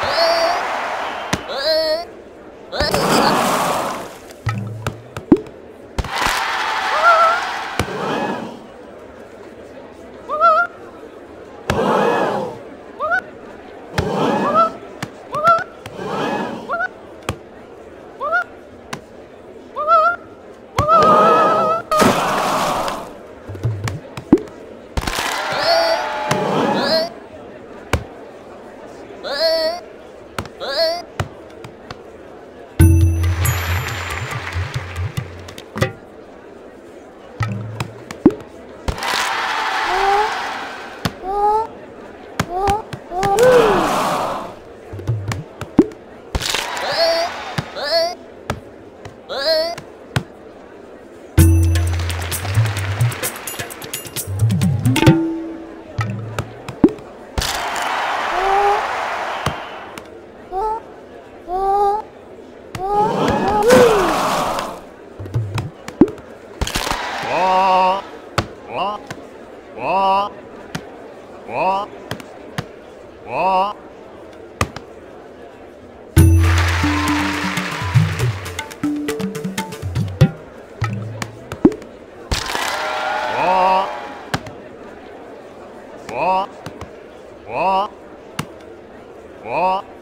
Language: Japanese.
Yeah. わわわわわ